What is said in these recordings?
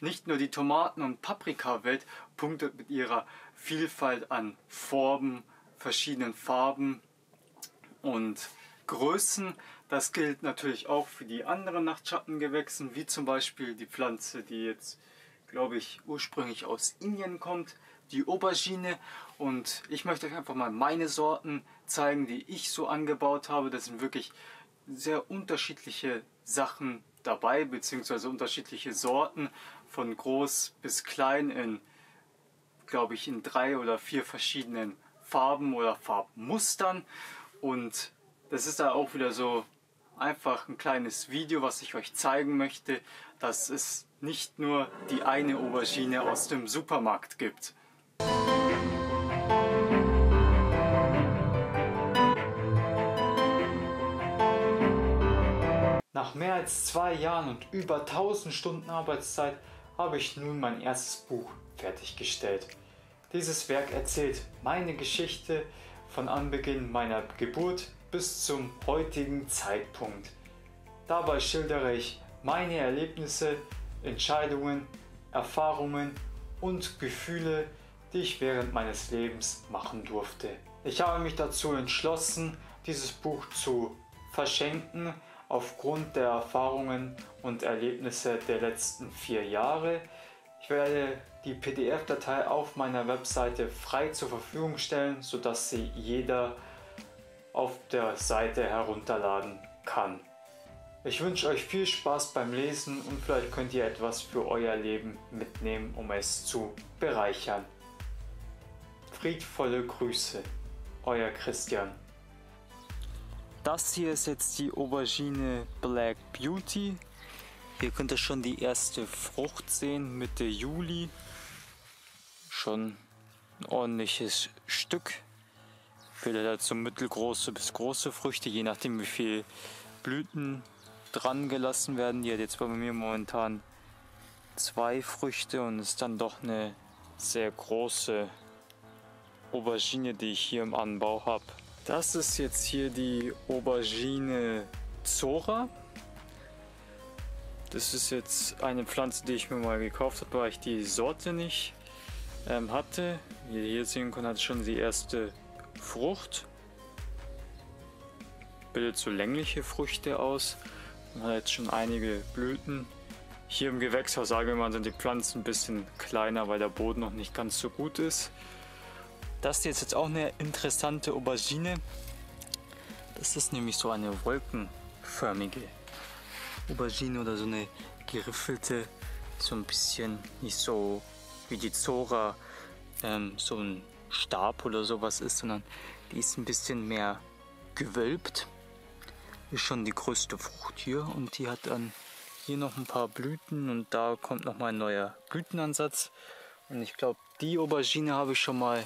Nicht nur die Tomaten- und Paprikawelt punktet mit ihrer Vielfalt an Formen, verschiedenen Farben und Größen. Das gilt natürlich auch für die anderen Nachtschattengewächse, wie zum Beispiel die Pflanze, die jetzt, glaube ich, ursprünglich aus Indien kommt, die Aubergine. Und ich möchte euch einfach mal meine Sorten zeigen, die ich so angebaut habe. Das sind wirklich sehr unterschiedliche Sachen dabei, beziehungsweise unterschiedliche Sorten von groß bis klein in, glaube ich, in drei oder vier verschiedenen Farben oder Farbmustern. Und das ist da auch wieder so einfach ein kleines Video, was ich euch zeigen möchte, dass es nicht nur die eine Aubergine aus dem Supermarkt gibt. Nach mehr als zwei Jahren und über 1000 Stunden Arbeitszeit habe ich nun mein erstes Buch fertiggestellt. Dieses Werk erzählt meine Geschichte von Anbeginn meiner Geburt bis zum heutigen Zeitpunkt. Dabei schildere ich meine Erlebnisse, Entscheidungen, Erfahrungen und Gefühle, die ich während meines Lebens machen durfte. Ich habe mich dazu entschlossen, dieses Buch zu verschenken aufgrund der Erfahrungen und Erlebnisse der letzten vier Jahre. Ich werde die PDF-Datei auf meiner Webseite frei zur Verfügung stellen, sodass sie jeder auf der Seite herunterladen kann. Ich wünsche euch viel Spaß beim Lesen und vielleicht könnt ihr etwas für euer Leben mitnehmen, um es zu bereichern. Friedvolle Grüße, euer Christian. Das hier ist jetzt die Aubergine Black Beauty. Hier könnt ihr schon die erste Frucht sehen, Mitte Juli. Schon ein ordentliches Stück. Bildet dazu mittelgroße bis große Früchte, je nachdem wie viel Blüten dran gelassen werden. Die hat jetzt bei mir momentan zwei Früchte und ist dann doch eine sehr große Aubergine, die ich hier im Anbau habe. Das ist jetzt hier die Aubergine Zora. Das ist jetzt eine Pflanze, die ich mir mal gekauft habe, weil ich die Sorte nicht ähm, hatte. Wie ihr hier sehen könnt, hat schon die erste Frucht. Bildet so längliche Früchte aus. Man hat jetzt schon einige Blüten. Hier im Gewächshaus allgemein sind die Pflanzen ein bisschen kleiner, weil der Boden noch nicht ganz so gut ist. Das ist jetzt auch eine interessante Aubergine. Das ist nämlich so eine wolkenförmige Aubergine oder so eine geriffelte, so ein bisschen nicht so wie die Zora, ähm, so ein Stab oder sowas ist, sondern die ist ein bisschen mehr gewölbt. Ist schon die größte Frucht hier und die hat dann hier noch ein paar Blüten und da kommt noch mal ein neuer Blütenansatz. Und ich glaube, die Aubergine habe ich schon mal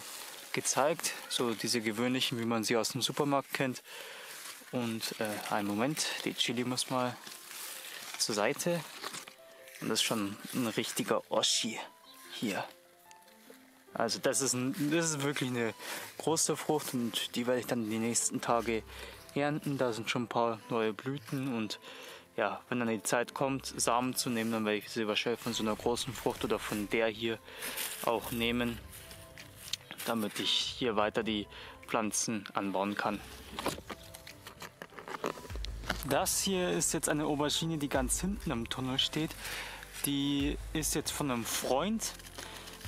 gezeigt, so diese gewöhnlichen, wie man sie aus dem Supermarkt kennt. Und äh, einen Moment, die Chili muss mal zur Seite. Und das ist schon ein richtiger Oschi hier. Also das ist, ein, das ist wirklich eine große Frucht und die werde ich dann die nächsten Tage ernten. Da sind schon ein paar neue Blüten und ja, wenn dann die Zeit kommt, Samen zu nehmen, dann werde ich sie wahrscheinlich von so einer großen Frucht oder von der hier auch nehmen damit ich hier weiter die Pflanzen anbauen kann. Das hier ist jetzt eine Aubergine, die ganz hinten im Tunnel steht. Die ist jetzt von einem Freund,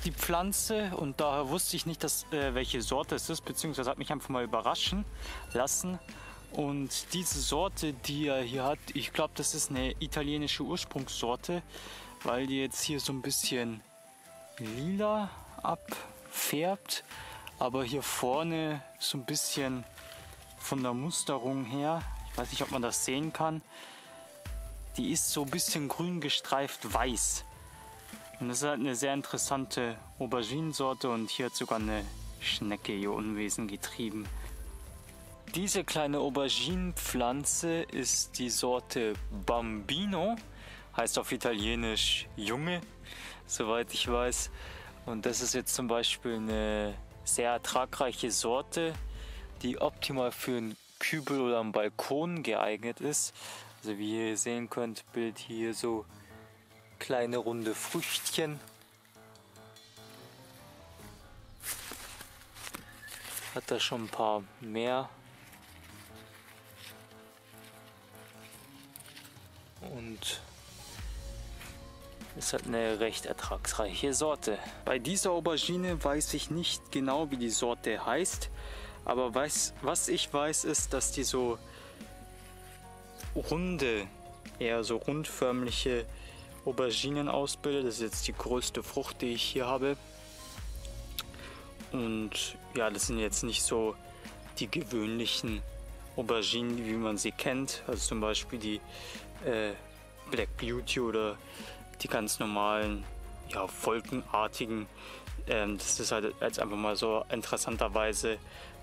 die Pflanze. Und daher wusste ich nicht, dass, äh, welche Sorte es ist, beziehungsweise hat mich einfach mal überraschen lassen. Und diese Sorte, die er hier hat, ich glaube, das ist eine italienische Ursprungssorte, weil die jetzt hier so ein bisschen lila ab färbt, aber hier vorne so ein bisschen von der Musterung her, ich weiß nicht, ob man das sehen kann, die ist so ein bisschen grün gestreift weiß. Und das ist halt eine sehr interessante Auberginensorte und hier hat sogar eine Schnecke ihr Unwesen getrieben. Diese kleine Auberginenpflanze ist die Sorte Bambino, heißt auf Italienisch Junge, soweit ich weiß. Und das ist jetzt zum Beispiel eine sehr ertragreiche Sorte, die optimal für einen Kübel oder einen Balkon geeignet ist. Also wie ihr sehen könnt, bildet hier so kleine runde Früchtchen. Hat da schon ein paar mehr. Ist halt eine recht ertragsreiche Sorte. Bei dieser Aubergine weiß ich nicht genau, wie die Sorte heißt. Aber weiß, was ich weiß, ist, dass die so runde, eher so rundförmliche Auberginen ausbildet. Das ist jetzt die größte Frucht, die ich hier habe. Und ja, das sind jetzt nicht so die gewöhnlichen Auberginen, wie man sie kennt. Also zum Beispiel die äh, Black Beauty oder die ganz normalen, ja, wolkenartigen. Ähm, das ist halt jetzt einfach mal so interessanterweise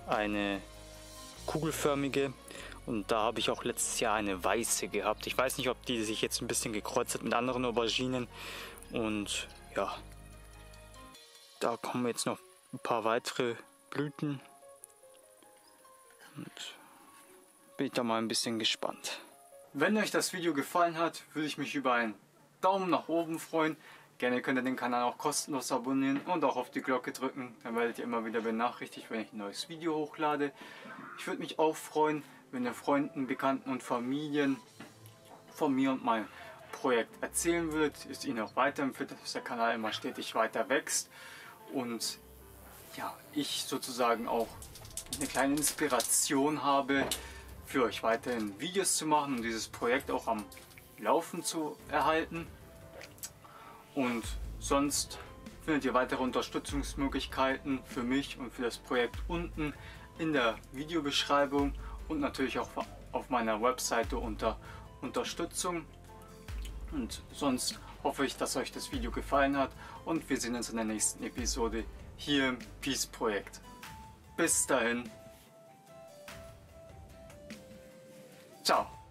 eine kugelförmige. Und da habe ich auch letztes Jahr eine weiße gehabt. Ich weiß nicht, ob die sich jetzt ein bisschen gekreuzt hat mit anderen Auberginen. Und ja, da kommen jetzt noch ein paar weitere Blüten. Und bin ich da mal ein bisschen gespannt. Wenn euch das Video gefallen hat, würde ich mich über einen Daumen nach oben freuen. Gerne könnt ihr den Kanal auch kostenlos abonnieren und auch auf die Glocke drücken. Dann werdet ihr immer wieder benachrichtigt, wenn ich ein neues Video hochlade. Ich würde mich auch freuen, wenn ihr Freunden, Bekannten und Familien von mir und meinem Projekt erzählen würdet. Es ihnen auch weiterempfiehlt, dass der Kanal immer stetig weiter wächst. Und ja, ich sozusagen auch eine kleine Inspiration habe, für euch weiterhin Videos zu machen und dieses Projekt auch am Laufen zu erhalten. Und sonst findet ihr weitere Unterstützungsmöglichkeiten für mich und für das Projekt unten in der Videobeschreibung und natürlich auch auf meiner Webseite unter Unterstützung. Und sonst hoffe ich, dass euch das Video gefallen hat und wir sehen uns in der nächsten Episode hier im Peace Projekt. Bis dahin. Ciao.